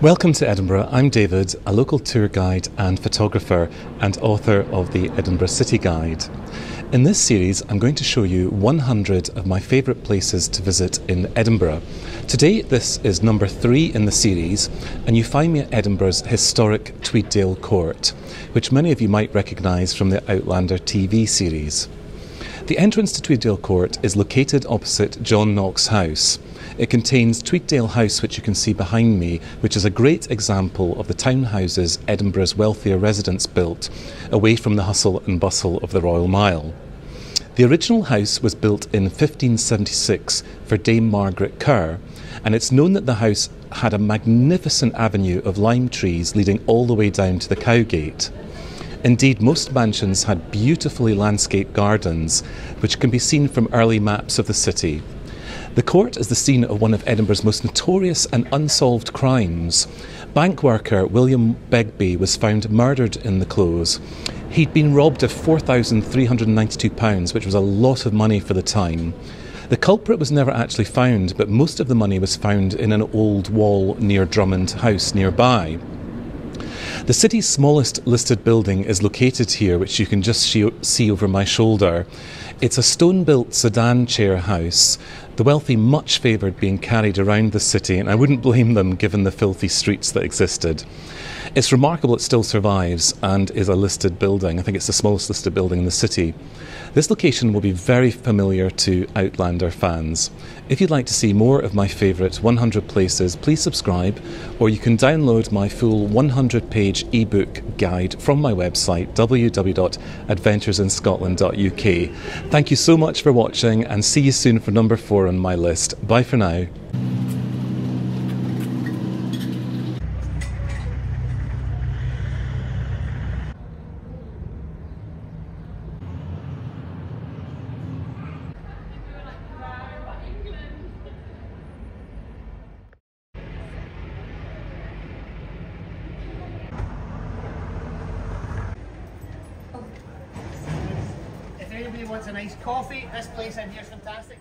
Welcome to Edinburgh. I'm David, a local tour guide and photographer and author of the Edinburgh City Guide. In this series, I'm going to show you 100 of my favourite places to visit in Edinburgh. Today, this is number three in the series, and you find me at Edinburgh's historic Tweeddale Court, which many of you might recognise from the Outlander TV series. The entrance to Tweeddale Court is located opposite John Knox House. It contains Tweeddale House, which you can see behind me, which is a great example of the townhouses Edinburgh's wealthier residents built, away from the hustle and bustle of the Royal Mile. The original house was built in 1576 for Dame Margaret Kerr, and it's known that the house had a magnificent avenue of lime trees leading all the way down to the Cowgate. Indeed, most mansions had beautifully landscaped gardens, which can be seen from early maps of the city. The court is the scene of one of Edinburgh's most notorious and unsolved crimes. Bank worker William Begbie was found murdered in the close. He'd been robbed of £4,392, which was a lot of money for the time. The culprit was never actually found, but most of the money was found in an old wall near Drummond House nearby. The city's smallest listed building is located here, which you can just see over my shoulder. It's a stone built sedan chair house, the wealthy much favoured being carried around the city, and I wouldn't blame them given the filthy streets that existed. It's remarkable it still survives and is a listed building. I think it's the smallest listed building in the city. This location will be very familiar to Outlander fans. If you'd like to see more of my favourite 100 places, please subscribe, or you can download my full 100 page ebook guide from my website www.adventuresinscotland.uk. Thank you so much for watching and see you soon for number four on my list. Bye for now. If anybody wants a nice coffee, this place in here is fantastic.